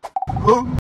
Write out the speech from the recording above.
Huh?